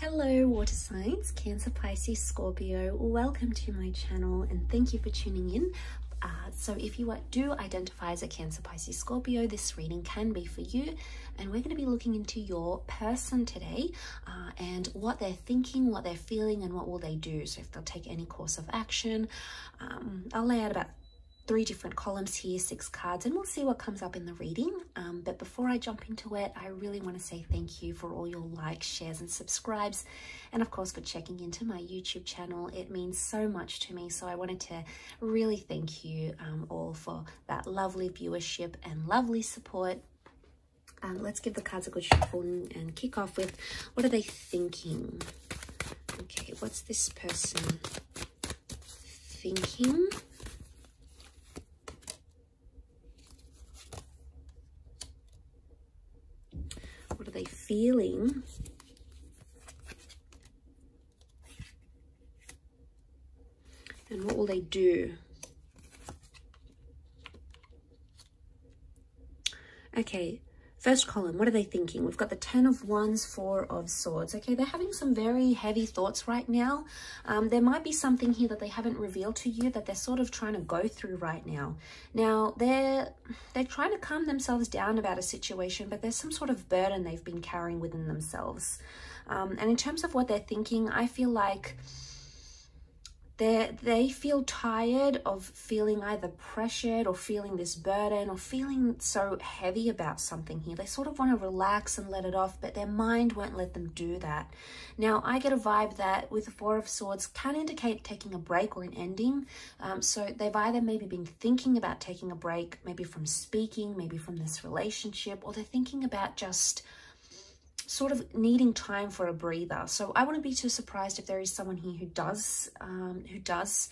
Hello water signs, Cancer, Pisces, Scorpio. Welcome to my channel and thank you for tuning in. Uh, so if you do identify as a Cancer, Pisces, Scorpio, this reading can be for you. And we're going to be looking into your person today uh, and what they're thinking, what they're feeling, and what will they do. So if they'll take any course of action. Um, I'll lay out about three different columns here, six cards, and we'll see what comes up in the reading. Um, but before I jump into it, I really want to say thank you for all your likes, shares, and subscribes, and of course for checking into my YouTube channel. It means so much to me, so I wanted to really thank you um, all for that lovely viewership and lovely support. Um, let's give the cards a good shuffle and, and kick off with what are they thinking? Okay, what's this person thinking? What are they feeling? And what will they do? Okay, First column, what are they thinking? We've got the Ten of Wands, Four of Swords. Okay, they're having some very heavy thoughts right now. Um, there might be something here that they haven't revealed to you that they're sort of trying to go through right now. Now, they're, they're trying to calm themselves down about a situation, but there's some sort of burden they've been carrying within themselves. Um, and in terms of what they're thinking, I feel like they they feel tired of feeling either pressured or feeling this burden or feeling so heavy about something here. They sort of want to relax and let it off, but their mind won't let them do that. Now, I get a vibe that with the Four of Swords can indicate taking a break or an ending. Um, so they've either maybe been thinking about taking a break, maybe from speaking, maybe from this relationship, or they're thinking about just sort of needing time for a breather. So I wouldn't be too surprised if there is someone here who does, um, who does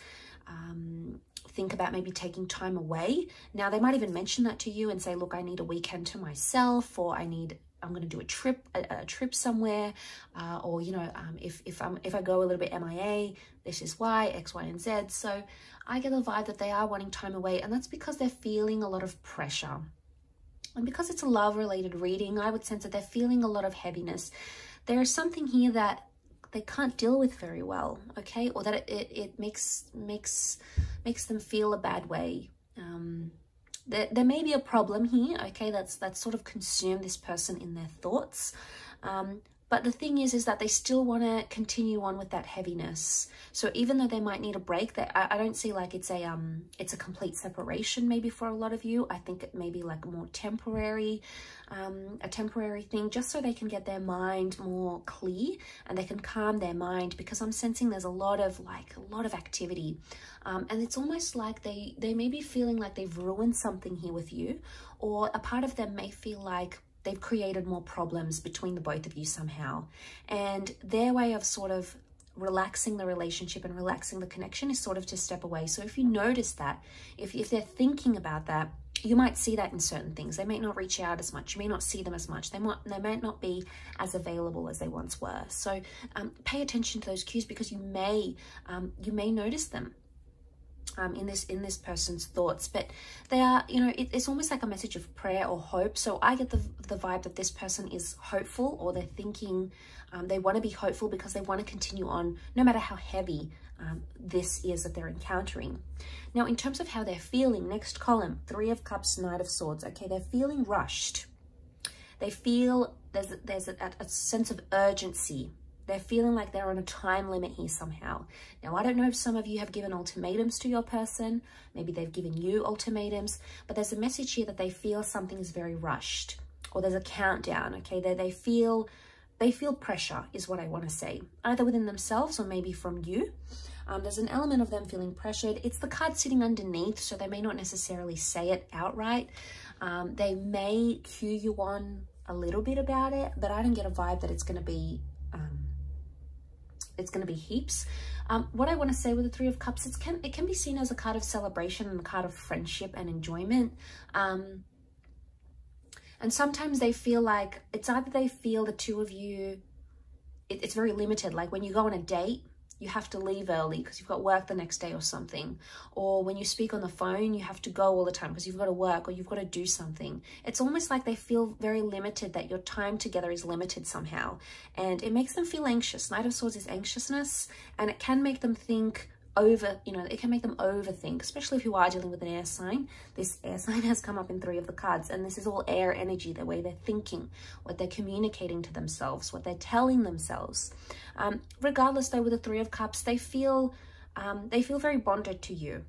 um, think about maybe taking time away. Now they might even mention that to you and say, look, I need a weekend to myself or I need I'm going to do a trip, a, a trip somewhere, uh, or you know, um, if if I'm if I go a little bit MIA, this is why X, Y, and Z. So I get the vibe that they are wanting time away, and that's because they're feeling a lot of pressure. And because it's a love related reading, I would sense that they're feeling a lot of heaviness. There is something here that they can't deal with very well, okay? Or that it, it, it makes, makes, makes them feel a bad way. Um, there, there may be a problem here, okay? That's, that's sort of consumed this person in their thoughts. Um, but the thing is, is that they still want to continue on with that heaviness. So even though they might need a break, that I, I, don't see like it's a um it's a complete separation maybe for a lot of you. I think it may be like a more temporary, um, a temporary thing, just so they can get their mind more clear and they can calm their mind because I'm sensing there's a lot of like a lot of activity. Um, and it's almost like they they may be feeling like they've ruined something here with you, or a part of them may feel like they've created more problems between the both of you somehow. And their way of sort of relaxing the relationship and relaxing the connection is sort of to step away. So if you notice that, if, if they're thinking about that, you might see that in certain things. They may not reach out as much. You may not see them as much. They might, they might not be as available as they once were. So um, pay attention to those cues because you may, um, you may notice them um, in this in this person's thoughts but they are you know it, it's almost like a message of prayer or hope. So i get the, the vibe that this person is hopeful or they're thinking um, they want to be hopeful because they want to continue on no matter how heavy um, this is that they're encountering. Now in terms of how they're feeling next column three of cups knight of swords. Okay they're feeling rushed. They feel there's there's a, a sense of urgency they're feeling like they're on a time limit here somehow. Now, I don't know if some of you have given ultimatums to your person. Maybe they've given you ultimatums, but there's a message here that they feel something is very rushed or there's a countdown, okay? They, they feel they feel pressure is what I want to say, either within themselves or maybe from you. Um, there's an element of them feeling pressured. It's the card sitting underneath, so they may not necessarily say it outright. Um, they may cue you on a little bit about it, but I don't get a vibe that it's going to be um, it's going to be heaps. Um, what I want to say with the Three of Cups, can, it can be seen as a card of celebration and a card of friendship and enjoyment. Um, and sometimes they feel like, it's either they feel the two of you, it, it's very limited. Like when you go on a date, you have to leave early because you've got work the next day or something. Or when you speak on the phone, you have to go all the time because you've got to work or you've got to do something. It's almost like they feel very limited, that your time together is limited somehow. And it makes them feel anxious. Knight of Swords is anxiousness and it can make them think, over, you know, it can make them overthink, especially if you are dealing with an air sign. This air sign has come up in three of the cards, and this is all air energy, the way they're thinking, what they're communicating to themselves, what they're telling themselves. Um, regardless, though, with the Three of Cups, they feel um, they feel very bonded to you.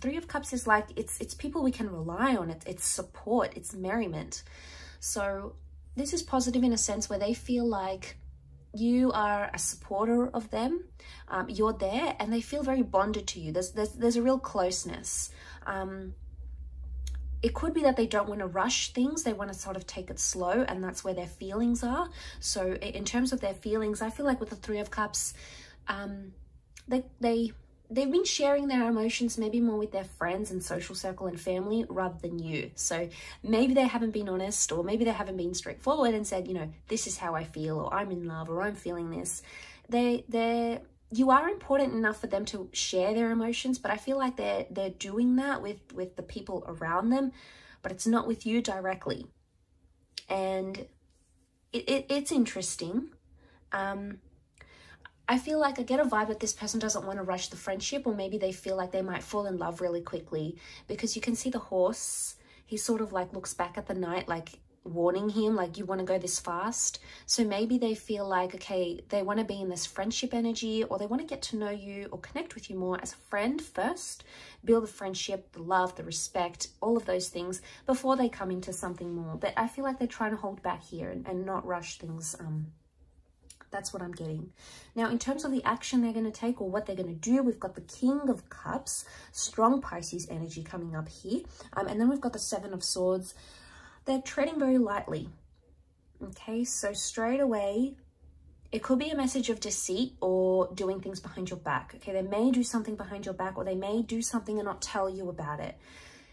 Three of Cups is like, it's it's people we can rely on, it's, it's support, it's merriment. So this is positive in a sense where they feel like you are a supporter of them, um, you're there, and they feel very bonded to you. There's, there's, there's a real closeness. Um, it could be that they don't want to rush things. They want to sort of take it slow, and that's where their feelings are. So in terms of their feelings, I feel like with the Three of Cups, um, they, they they've been sharing their emotions maybe more with their friends and social circle and family rather than you. So maybe they haven't been honest or maybe they haven't been straightforward and said, you know, this is how I feel or I'm in love or I'm feeling this. They they're you are important enough for them to share their emotions, but I feel like they're they're doing that with with the people around them, but it's not with you directly. And it, it it's interesting. Um, I feel like I get a vibe that this person doesn't want to rush the friendship or maybe they feel like they might fall in love really quickly because you can see the horse. He sort of like looks back at the knight like warning him like you want to go this fast. So maybe they feel like, okay, they want to be in this friendship energy or they want to get to know you or connect with you more as a friend first, build the friendship, the love, the respect, all of those things before they come into something more. But I feel like they're trying to hold back here and, and not rush things um, that's what I'm getting. Now, in terms of the action they're going to take or what they're going to do, we've got the King of Cups, strong Pisces energy coming up here. Um, and then we've got the Seven of Swords. They're treading very lightly. Okay, so straight away, it could be a message of deceit or doing things behind your back. Okay, they may do something behind your back or they may do something and not tell you about it.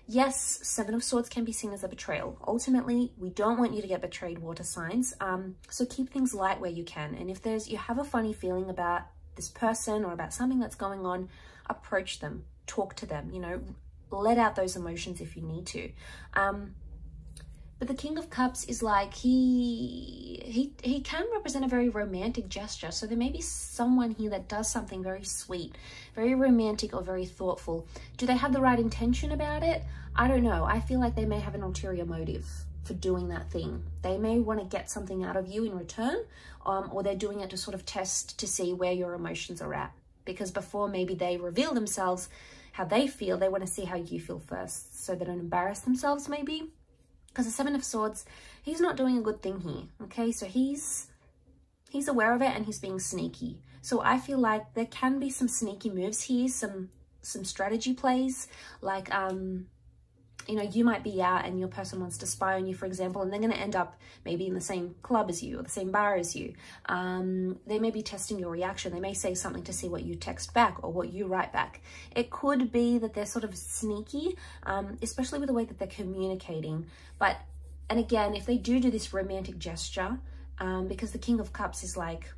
Yes, Seven of Swords can be seen as a betrayal. Ultimately, we don't want you to get betrayed, water signs. Um, so keep things light where you can. And if there's you have a funny feeling about this person or about something that's going on, approach them, talk to them, you know, let out those emotions if you need to. Um, but the King of Cups is like, he, he, he can represent a very romantic gesture. So there may be someone here that does something very sweet, very romantic or very thoughtful. Do they have the right intention about it? I don't know. I feel like they may have an ulterior motive for doing that thing. They may want to get something out of you in return, um, or they're doing it to sort of test to see where your emotions are at. Because before maybe they reveal themselves, how they feel, they want to see how you feel first, so they don't embarrass themselves maybe. Because the Seven of Swords, he's not doing a good thing here, okay? So he's he's aware of it and he's being sneaky. So I feel like there can be some sneaky moves here, some some strategy plays, like um you know, you might be out and your person wants to spy on you, for example, and they're going to end up maybe in the same club as you or the same bar as you. Um, they may be testing your reaction. They may say something to see what you text back or what you write back. It could be that they're sort of sneaky, um, especially with the way that they're communicating. But, and again, if they do do this romantic gesture, um, because the King of Cups is like,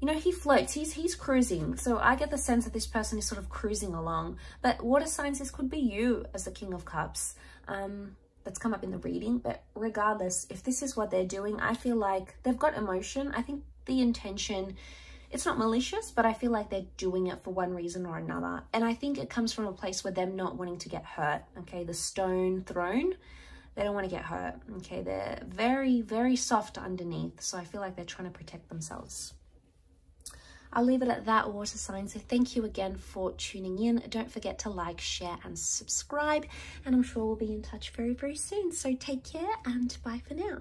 you know, he floats, he's, he's cruising. So I get the sense that this person is sort of cruising along. But water signs, this could be you as the King of Cups. Um, that's come up in the reading. But regardless, if this is what they're doing, I feel like they've got emotion. I think the intention, it's not malicious, but I feel like they're doing it for one reason or another. And I think it comes from a place where them not wanting to get hurt. Okay, the stone throne, they don't want to get hurt. Okay, they're very, very soft underneath. So I feel like they're trying to protect themselves. I'll leave it at that, water sign. So thank you again for tuning in. Don't forget to like, share and subscribe. And I'm sure we'll be in touch very, very soon. So take care and bye for now.